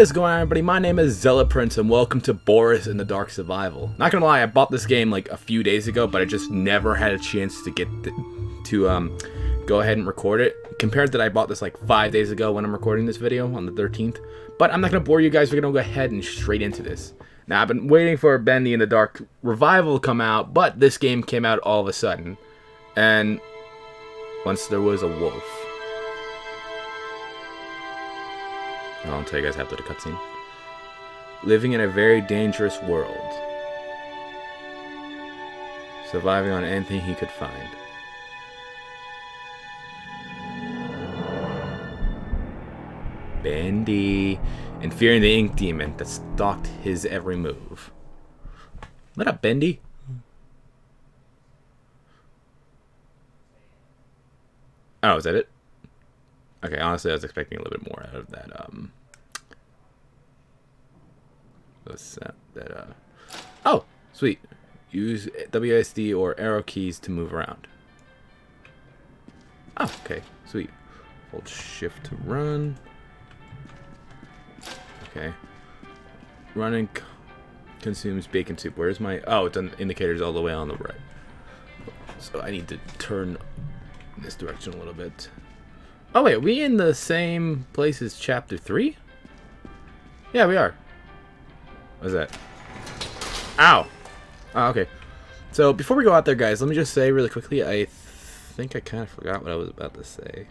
What is going on everybody? My name is Zealet Prince and welcome to Boris and the Dark Survival. Not gonna lie, I bought this game like a few days ago, but I just never had a chance to get to um, go ahead and record it. Compared that I bought this like five days ago when I'm recording this video on the 13th. But I'm not gonna bore you guys, we're gonna go ahead and straight into this. Now I've been waiting for Bendy and the Dark Revival to come out, but this game came out all of a sudden. And once there was a wolf. I'll tell you guys after the cutscene. Living in a very dangerous world. Surviving on anything he could find. Bendy. And fearing the ink demon that stalked his every move. What up, Bendy? Oh, is that it? Okay, honestly, I was expecting a little bit more out of that. Um, that, that uh. Oh, sweet. Use WSD or arrow keys to move around. Oh, okay, sweet. Hold shift to run. Okay. Running consumes bacon soup. Where's my... Oh, it's on indicators all the way on the right. So I need to turn this direction a little bit. Oh wait, are we in the same place as chapter 3? Yeah, we are. What's that? Ow! Oh, okay. So, before we go out there, guys, let me just say really quickly, I th think I kind of forgot what I was about to say.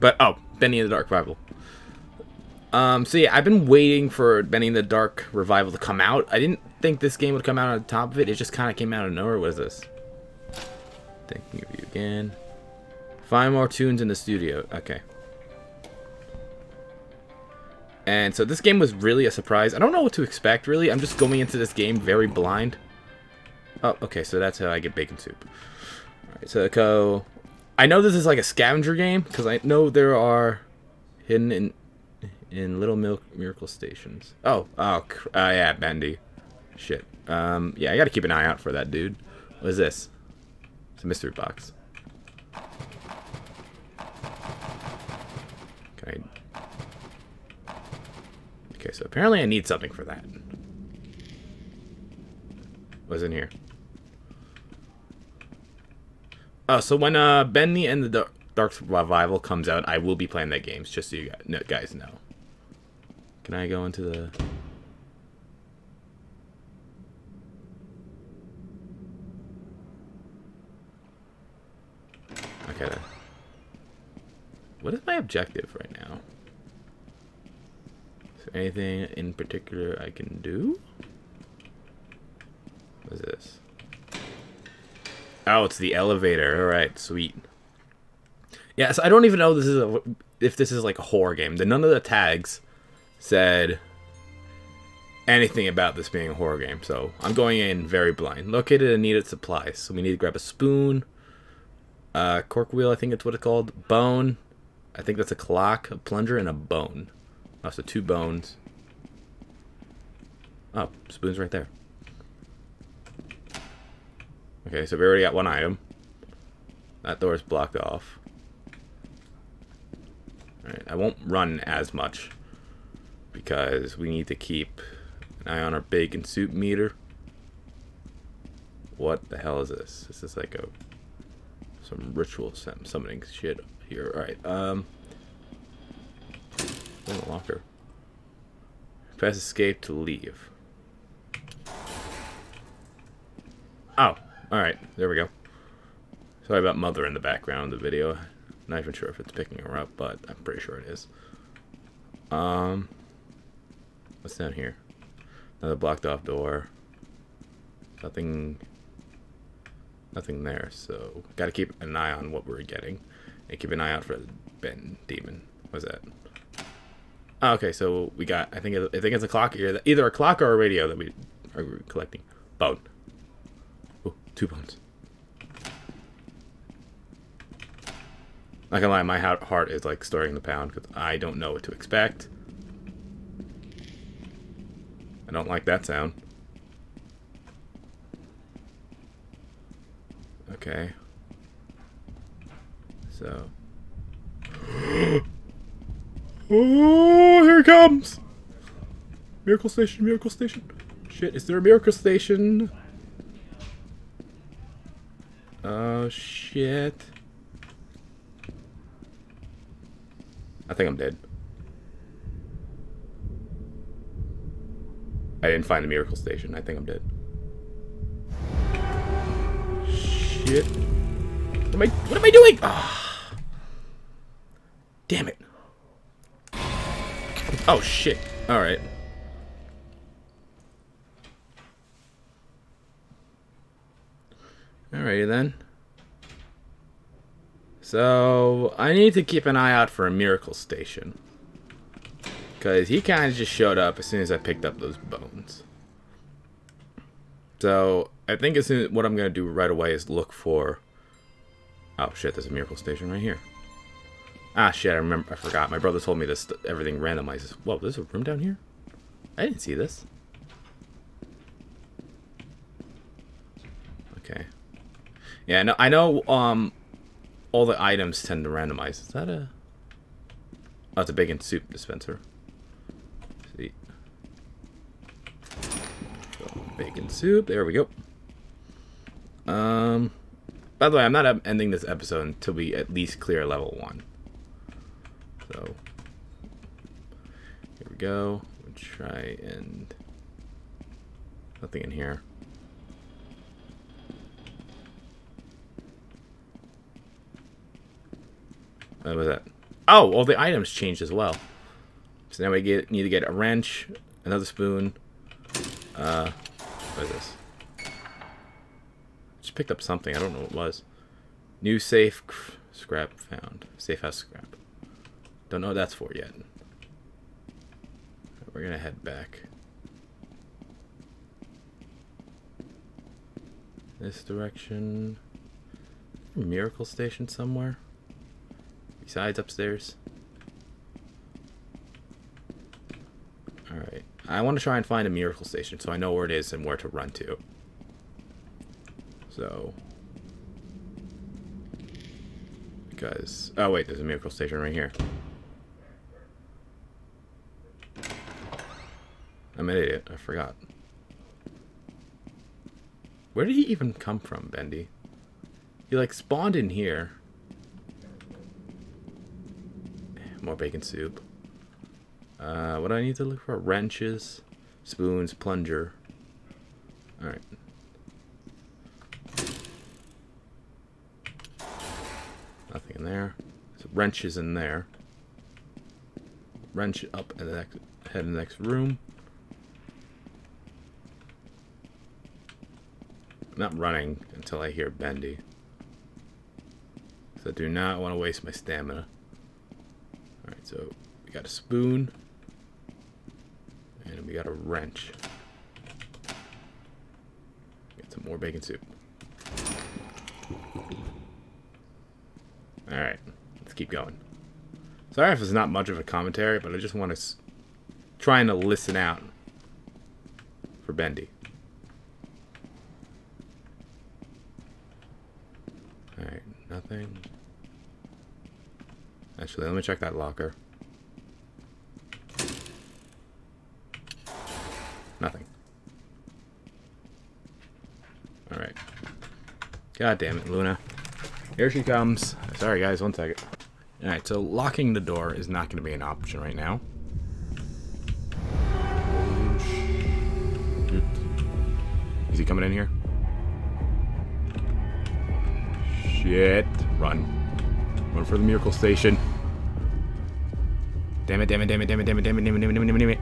But, oh, Benny in the Dark Revival. Um, so yeah, I've been waiting for Benny in the Dark Revival to come out. I didn't think this game would come out on top of it. It just kind of came out of nowhere. What is this? Thinking of you again. Find more tunes in the studio. Okay. And so this game was really a surprise. I don't know what to expect, really. I'm just going into this game very blind. Oh, okay, so that's how I get bacon soup. Alright, so go... I know this is like a scavenger game, because I know there are hidden in in Little Milk Miracle Stations. Oh, oh, uh, yeah, Bendy. Shit. Um, yeah, I gotta keep an eye out for that dude. What is this? It's a mystery box. I... Okay, so apparently I need something for that. What's in here? Oh, so when uh, Bendy and the Dark Revival comes out, I will be playing that game, just so you guys know. Can I go into the... Okay then. What is my objective right now? Is there anything in particular I can do? What is this? Oh, it's the elevator. Alright, sweet. Yes, I don't even know this is a, if this is like a horror game. The, none of the tags said anything about this being a horror game. So I'm going in very blind. Located and needed supplies. So we need to grab a spoon, uh, cork wheel, I think it's what it's called, bone. I think that's a clock, a plunger, and a bone. Oh, so two bones. Oh, spoon's right there. Okay, so we already got one item. That door is blocked off. Alright, I won't run as much because we need to keep an eye on our bacon soup meter. What the hell is this? This is like a some ritual summoning shit here. Alright, um in the locker. Press escape to leave. Oh, alright, there we go. Sorry about mother in the background of the video. Not even sure if it's picking her up, but I'm pretty sure it is. Um What's down here? Another blocked off door. Nothing nothing there, so gotta keep an eye on what we're getting. And keep an eye out for Ben Demon. What's that? Oh, okay, so we got I think I think it's a clock. Either a clock or a radio that we are collecting. Bone. Ooh, two bones. Not gonna lie, my heart is like stirring the pound because I don't know what to expect. I don't like that sound. Okay. So. Oh, here it comes! Miracle Station, Miracle Station. Shit, is there a Miracle Station? Oh, shit. I think I'm dead. I didn't find the Miracle Station. I think I'm dead. Shit. What am I, what am I doing? Ah. Damn it. Oh, shit. Alright. Alrighty then. So, I need to keep an eye out for a miracle station. Because he kind of just showed up as soon as I picked up those bones. So, I think soon, what I'm going to do right away is look for... Oh shit, there's a miracle station right here. Ah shit, I remember, I forgot. My brother told me this, everything randomizes. Whoa, there's a room down here? I didn't see this. Okay. Yeah, no, I know um, all the items tend to randomize. Is that a... Oh, it's a bacon soup dispenser. Let's see. Bacon soup. There we go. Um, by the way, I'm not ending this episode until we at least clear level one. So, here we go. We'll try and... Nothing in here. What was that? Oh, all the items changed as well. So now we get need to get a wrench, another spoon. Uh, what is this? Just picked up something. I don't know what it was. New safe scrap found. Safe house scrap. Don't know what that's for yet. We're gonna head back. This direction. Miracle station somewhere. Besides upstairs. Alright. I want to try and find a miracle station so I know where it is and where to run to. So. Because. Oh, wait, there's a miracle station right here. I'm an idiot. I forgot. Where did he even come from, Bendy? He, like, spawned in here. More bacon soup. Uh, what do I need to look for? Wrenches, spoons, plunger. Alright. Nothing in there. So wrenches in there. Wrench up the next head in the next room. I'm not running until I hear Bendy. So I do not want to waste my stamina. Alright, so we got a spoon. And we got a wrench. Get some more bacon soup. Alright, let's keep going. Sorry if it's not much of a commentary, but I just want to trying to listen out for Bendy. Alright, nothing. Actually, let me check that locker. Nothing. Alright. God damn it, Luna. Here she comes. Sorry, guys, one second. Alright, so locking the door is not going to be an option right now. Is he coming in here? Shit. Run. Run for the miracle station. Damn it, damn it, damn it, damn it, damn it, damn it, damn it, damn it, damn it, damn it.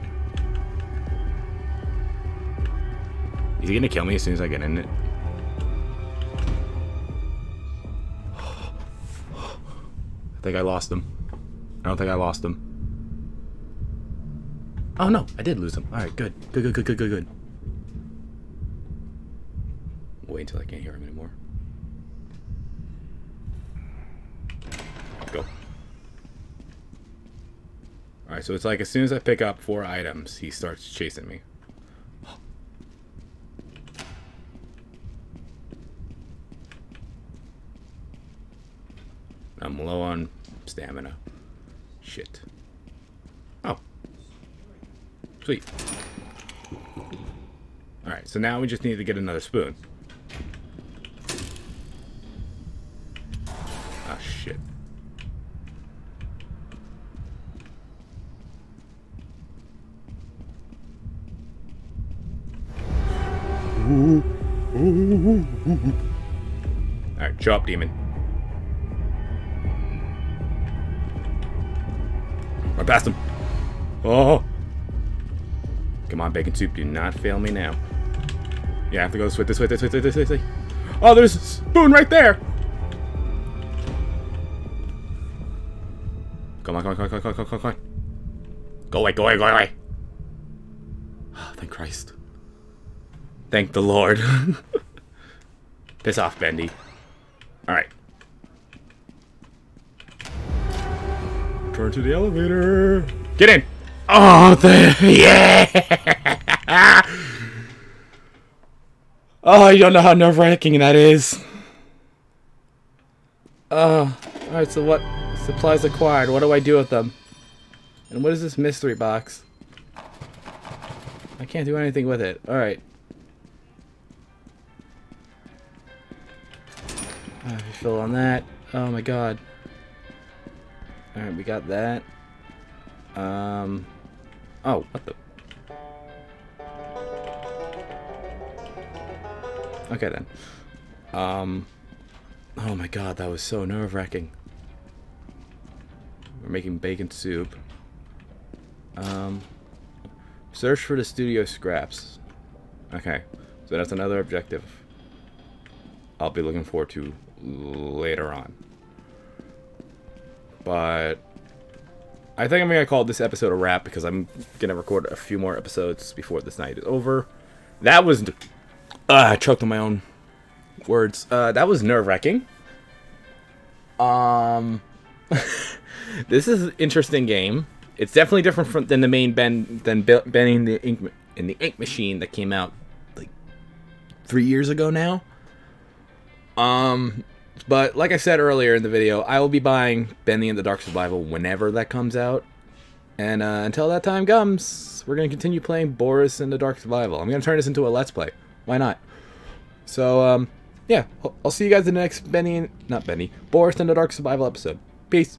Is he gonna kill me as soon as I get in it? I think I lost him. I don't think I lost him. Oh no, I did lose him. Alright, good. Good, good, good, good, good, good. Wait until I can't hear him anymore. Go. Alright, so it's like as soon as I pick up four items, he starts chasing me. I'm low on stamina. Shit. Oh. Sweet. Alright, so now we just need to get another spoon. Ah, shit. Alright, chop demon. I passed him. Oh! Come on, bacon soup, do not fail me now. Yeah, I have to go this way, this way, this way, this way, this way. Oh, there's a spoon right there! Come on, come on, come on, come on, come on, come on. Go away, go away, go away! Oh, thank Christ. Thank the Lord. Piss off, Bendy. Alright. Turn to the elevator. Get in! Oh, the, yeah! oh, you don't know how nerve-wracking that is. Oh, alright, so what supplies acquired? What do I do with them? And what is this mystery box? I can't do anything with it. Alright. Uh, fill on that. Oh my god. Alright, we got that. Um. Oh, what the? Okay then. Um. Oh my god, that was so nerve wracking. We're making bacon soup. Um. Search for the studio scraps. Okay, so that's another objective. I'll be looking forward to later on. But I think I'm gonna call this episode a wrap because I'm gonna record a few more episodes before this night is over. That was uh, I choked on my own words. Uh, that was nerve wracking. Um, this is an interesting game. It's definitely different from than the main Ben than bending the ink in the ink machine that came out like three years ago now. Um, but like I said earlier in the video, I will be buying Bendy and the Dark Survival whenever that comes out. And uh, until that time comes, we're going to continue playing Boris and the Dark Survival. I'm going to turn this into a Let's Play. Why not? So, um, yeah, I'll see you guys in the next Benny and, not Benny, Boris and the Dark Survival episode. Peace.